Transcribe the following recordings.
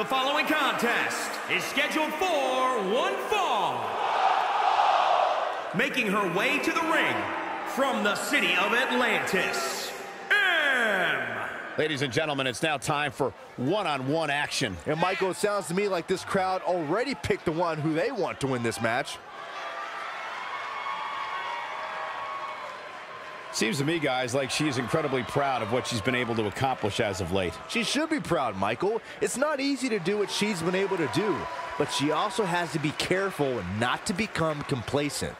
The following contest is scheduled for one fall. Making her way to the ring from the city of Atlantis, M. Ladies and gentlemen, it's now time for one-on-one -on -one action. And Michael, it sounds to me like this crowd already picked the one who they want to win this match. Seems to me, guys, like she is incredibly proud of what she's been able to accomplish as of late. She should be proud, Michael. It's not easy to do what she's been able to do, but she also has to be careful not to become complacent.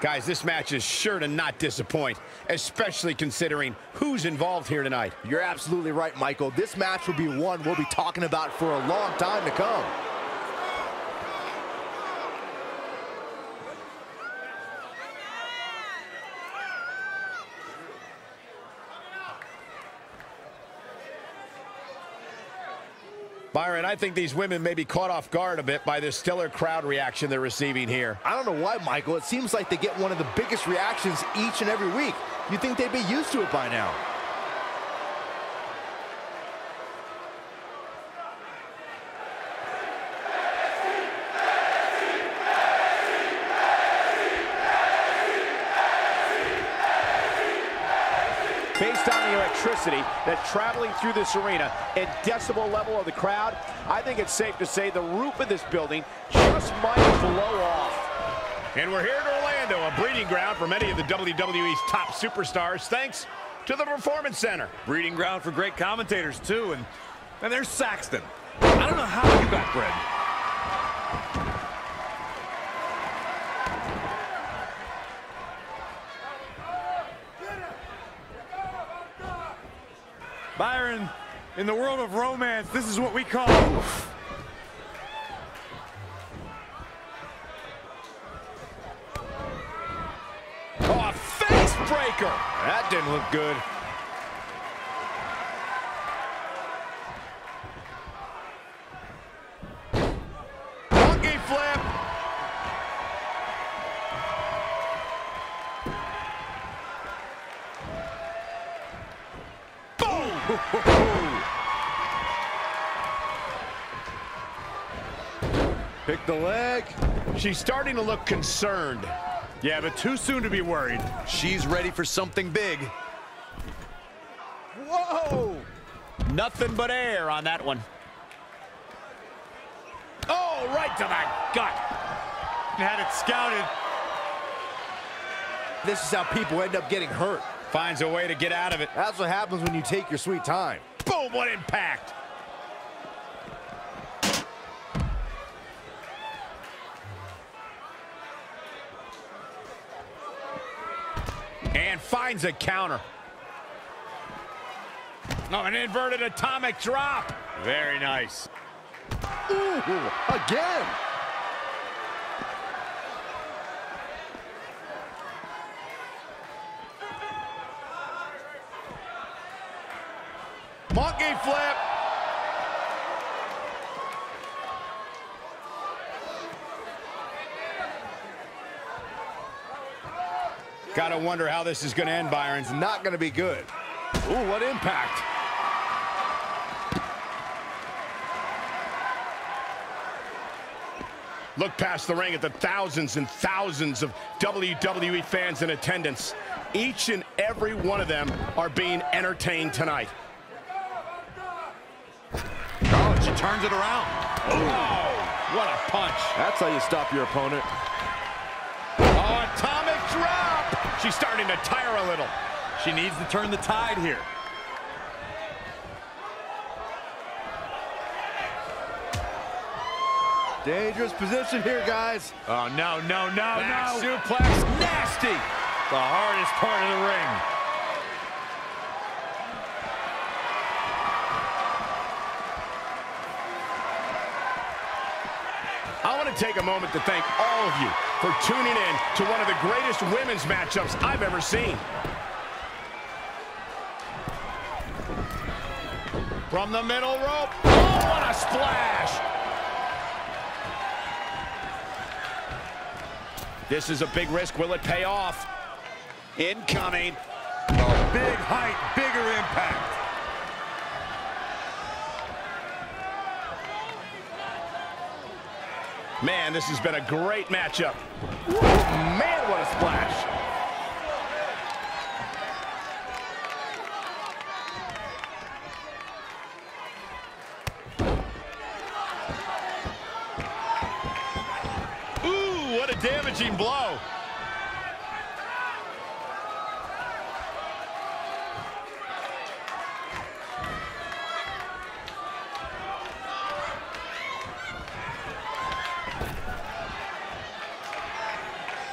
Guys, this match is sure to not disappoint, especially considering who's involved here tonight. You're absolutely right, Michael. This match will be one we'll be talking about for a long time to come. Byron, I think these women may be caught off guard a bit by this stellar crowd reaction they're receiving here. I don't know why, Michael. It seems like they get one of the biggest reactions each and every week. You'd think they'd be used to it by now. Based on the electricity that's traveling through this arena and decibel level of the crowd, I think it's safe to say the roof of this building just might blow off. And we're here in Orlando, a breeding ground for many of the WWE's top superstars, thanks to the Performance Center. Breeding ground for great commentators, too, and, and there's Saxton. I don't know how you got bred. Byron, in the world of romance, this is what we call... Oh, a face breaker! That didn't look good. Pick the leg. She's starting to look concerned. Yeah, but too soon to be worried. She's ready for something big. Whoa! Nothing but air on that one. Oh, right to the gut. Had it scouted. This is how people end up getting hurt. Finds a way to get out of it. That's what happens when you take your sweet time. Boom, what impact! And finds a counter. Oh, an inverted atomic drop. Very nice. Ooh, again. Monkey flip. Gotta wonder how this is gonna end, Byron. It's not to be good. Ooh, what impact. Look past the ring at the thousands and thousands of WWE fans in attendance. Each and every one of them are being entertained tonight. Oh, she turns it around. Oh. oh, what a punch. That's how you stop your opponent. Oh, atomic drop. She's starting to tire a little. She needs to turn the tide here. Dangerous position here, guys. Oh, no, no, no, Back no. suplex, nasty. The hardest part of the ring. I want to take a moment to thank all of you for tuning in to one of the greatest women's matchups I've ever seen. From the middle rope. Oh, what a splash. This is a big risk. Will it pay off? Incoming. Oh, big height, bigger impact. Man, this has been a great matchup. Man, what a splash. Ooh, what a damaging blow.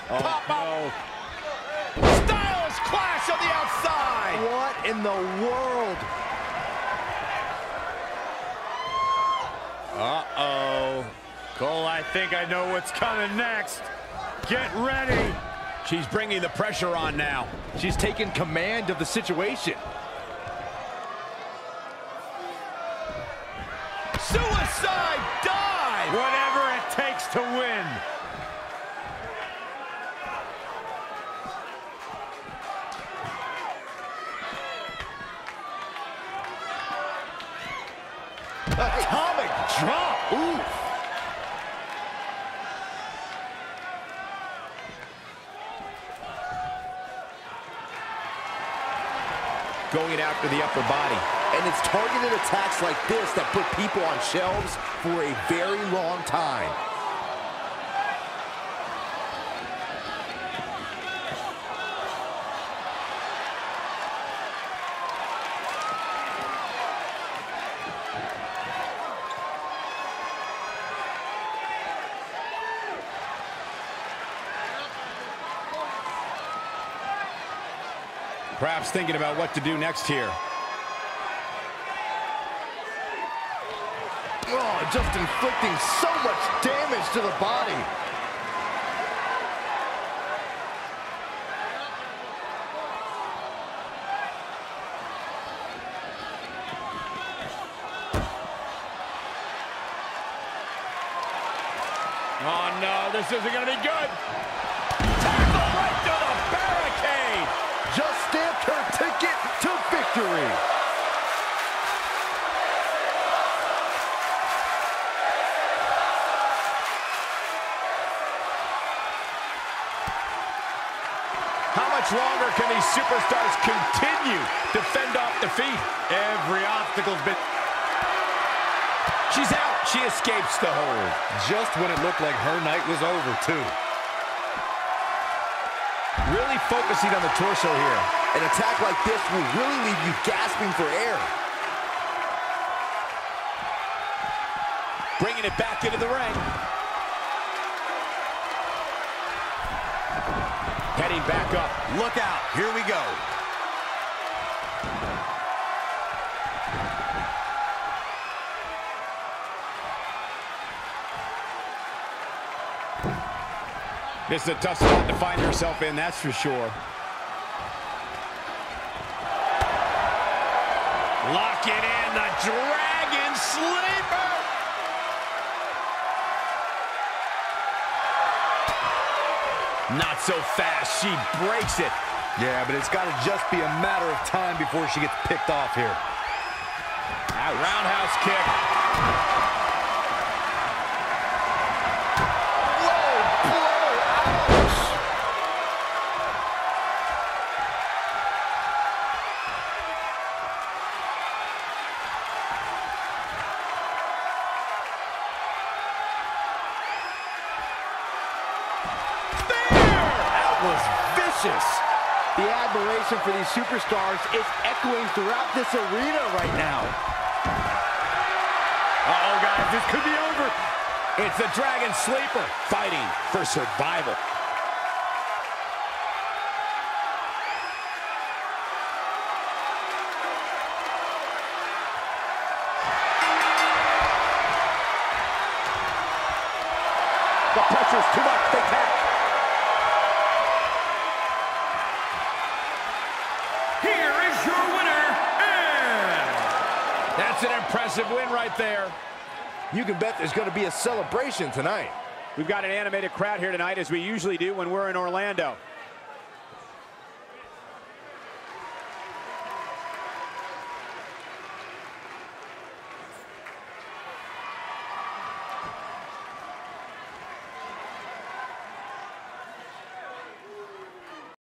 Oh, Pop up. Styles clash on the outside. What in the world? Uh-oh. Cole, I think I know what's coming next. Get ready. She's bringing the pressure on now. She's taken command of the situation. Suicide dive. Whatever it takes to win. Atomic drop. Ooh. Going after the upper body. And it's targeted attacks like this that put people on shelves for a very long time. Perhaps thinking about what to do next here. Oh, just inflicting so much damage to the body. Oh, no, this isn't going to be good. Victory. How much longer can these superstars continue to fend off defeat? Every obstacle's been... She's out. She escapes the hold. Just when it looked like her night was over, too. Really focusing on the torso here. An attack like this will really leave you gasping for air. Bringing it back into the ring. Heading back up. Look out. Here we go. This is a tough spot to find herself in, that's for sure. Lock it in, the Dragon Sleeper! Not so fast. She breaks it. Yeah, but it's got to just be a matter of time before she gets picked off here. Roundhouse kick. Was vicious. The admiration for these superstars is echoing throughout this arena right now. Uh-oh, guys, this could be over. It's the Dragon Sleeper fighting for survival. The pressure's too much. They tap. An impressive win right there. You can bet there's going to be a celebration tonight. We've got an animated crowd here tonight, as we usually do when we're in Orlando.